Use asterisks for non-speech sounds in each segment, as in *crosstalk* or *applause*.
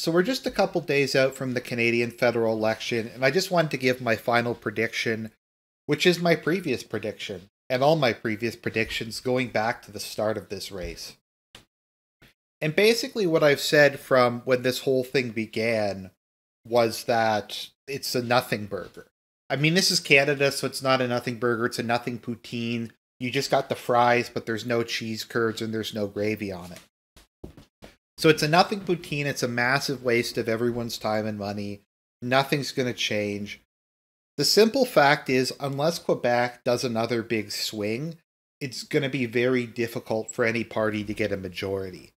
So we're just a couple days out from the Canadian federal election, and I just wanted to give my final prediction, which is my previous prediction, and all my previous predictions going back to the start of this race. And basically, what I've said from when this whole thing began was that it's a nothing burger. I mean, this is Canada, so it's not a nothing burger, it's a nothing poutine. You just got the fries, but there's no cheese curds and there's no gravy on it. So it's a nothing poutine. It's a massive waste of everyone's time and money. Nothing's going to change. The simple fact is, unless Quebec does another big swing, it's going to be very difficult for any party to get a majority.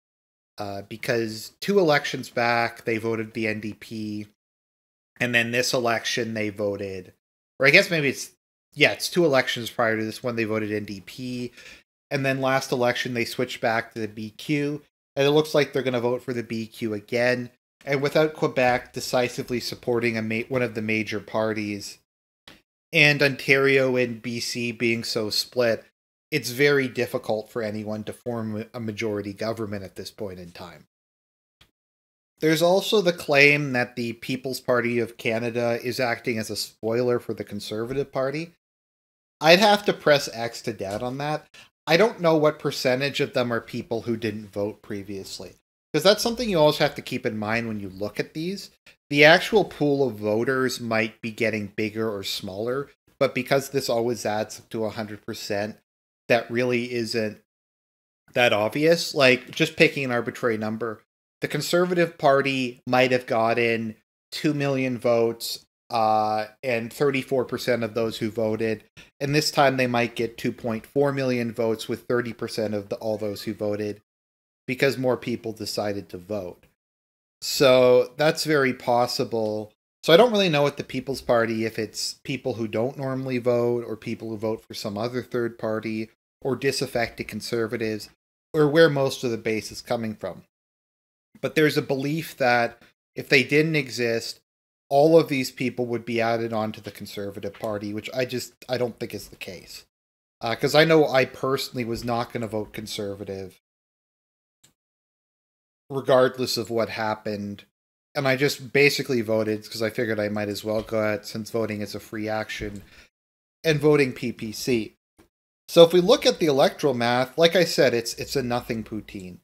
Uh, because two elections back, they voted the NDP. And then this election, they voted, or I guess maybe it's, yeah, it's two elections prior to this one, they voted NDP. And then last election, they switched back to the BQ and it looks like they're going to vote for the BQ again. And without Quebec decisively supporting a one of the major parties, and Ontario and BC being so split, it's very difficult for anyone to form a majority government at this point in time. There's also the claim that the People's Party of Canada is acting as a spoiler for the Conservative Party. I'd have to press X to doubt on that. I don't know what percentage of them are people who didn't vote previously. Because that's something you always have to keep in mind when you look at these. The actual pool of voters might be getting bigger or smaller, but because this always adds up to 100%, that really isn't that obvious. Like, just picking an arbitrary number, the Conservative Party might have gotten 2 million votes uh, and 34% of those who voted. And this time they might get 2.4 million votes with 30% of the, all those who voted because more people decided to vote. So that's very possible. So I don't really know what the People's Party, if it's people who don't normally vote or people who vote for some other third party or disaffected conservatives, or where most of the base is coming from. But there's a belief that if they didn't exist, all of these people would be added onto the conservative party which i just i don't think is the case. Because uh, i know i personally was not going to vote conservative regardless of what happened and i just basically voted because i figured i might as well go out since voting is a free action and voting ppc so if we look at the electoral math like i said it's it's a nothing poutine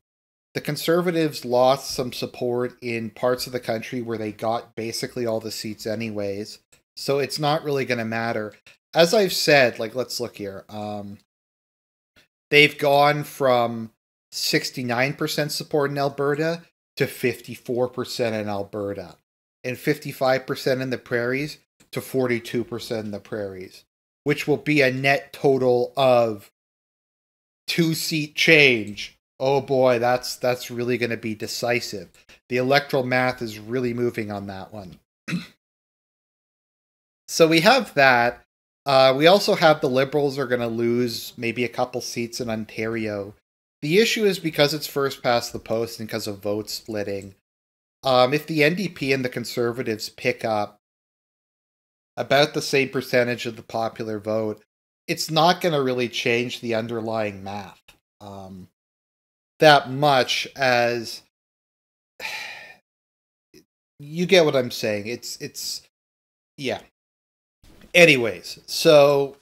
the conservatives lost some support in parts of the country where they got basically all the seats anyways so it's not really going to matter. As i've said like let's look here um they've gone from 69% support in alberta to 54% in alberta and 55% in the prairies to 42% in the prairies which will be a net total of two seat change oh boy, that's that's really going to be decisive. The electoral math is really moving on that one. *clears throat* so we have that. Uh, we also have the Liberals are going to lose maybe a couple seats in Ontario. The issue is because it's first past the post and because of vote splitting. Um, if the NDP and the Conservatives pick up about the same percentage of the popular vote, it's not going to really change the underlying math. Um, that much as *sighs* you get what I'm saying. It's it's yeah. Anyways, so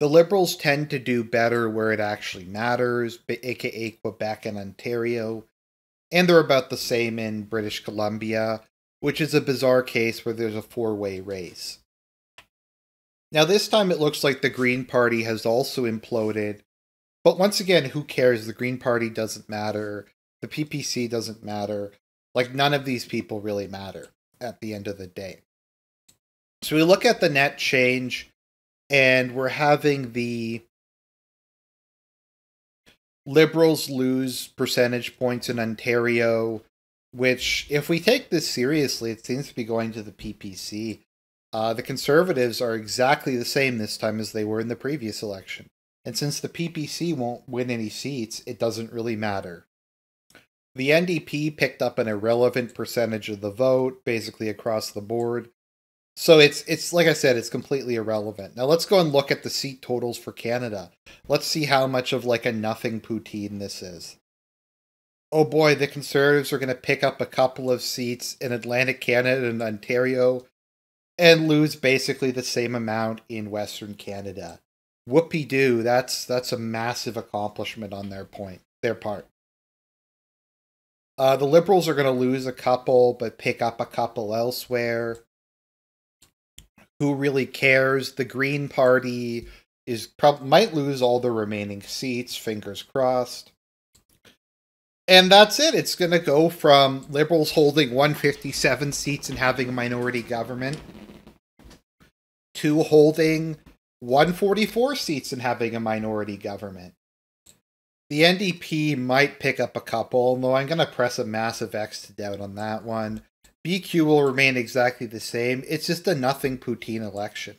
the liberals tend to do better where it actually matters, aka Quebec and Ontario, and they're about the same in British Columbia, which is a bizarre case where there's a four-way race. Now this time it looks like the Green Party has also imploded but once again, who cares? The Green Party doesn't matter. The PPC doesn't matter. Like, none of these people really matter at the end of the day. So we look at the net change, and we're having the Liberals lose percentage points in Ontario, which, if we take this seriously, it seems to be going to the PPC. Uh, the Conservatives are exactly the same this time as they were in the previous election. And since the PPC won't win any seats, it doesn't really matter. The NDP picked up an irrelevant percentage of the vote, basically across the board. So it's it's like I said, it's completely irrelevant. Now let's go and look at the seat totals for Canada. Let's see how much of like a nothing poutine this is. oh boy, the Conservatives are going to pick up a couple of seats in Atlantic Canada and Ontario and lose basically the same amount in Western Canada. Whoopie doo, that's that's a massive accomplishment on their point, their part. Uh, the Liberals are going to lose a couple, but pick up a couple elsewhere. Who really cares? The Green Party is prob- might lose all the remaining seats. Fingers crossed. And that's it. It's going to go from Liberals holding 157 seats and having a minority government to holding 144 seats and having a minority government. The NDP might pick up a couple, though I'm going to press a massive X to doubt on that one. BQ will remain exactly the same. It's just a nothing Poutine election.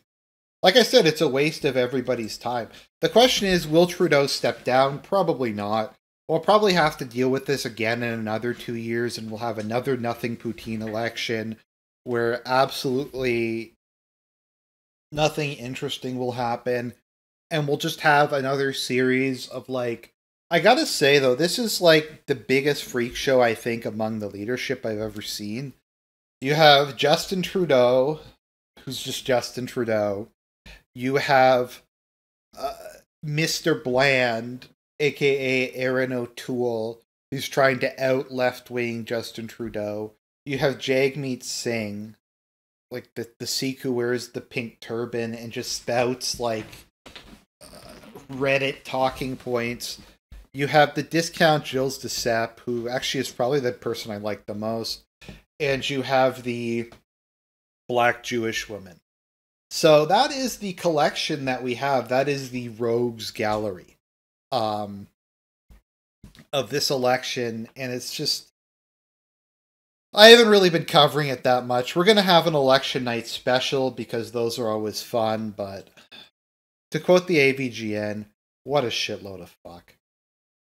Like I said, it's a waste of everybody's time. The question is will Trudeau step down? Probably not. We'll probably have to deal with this again in another two years, and we'll have another nothing Poutine election where absolutely nothing interesting will happen. And we'll just have another series of like I gotta say though, this is like the biggest freak show I think among the leadership I've ever seen. You have Justin Trudeau, who's just Justin Trudeau. You have uh, Mr. Bland, aka Erin O'Toole, who's trying to out left wing Justin Trudeau. You have Jagmeet Singh, like the the Sikh who wears the pink turban and just spouts like uh, Reddit talking points you have the discount Gilles Duceppe, who actually is probably the person I like the most, and you have the black Jewish woman. So that is the collection that we have. That is the rogues gallery um, of this election, and it's just I haven't really been covering it that much. We're gonna have an election night special because those are always fun, but to quote the AVGN, what a shitload of fuck.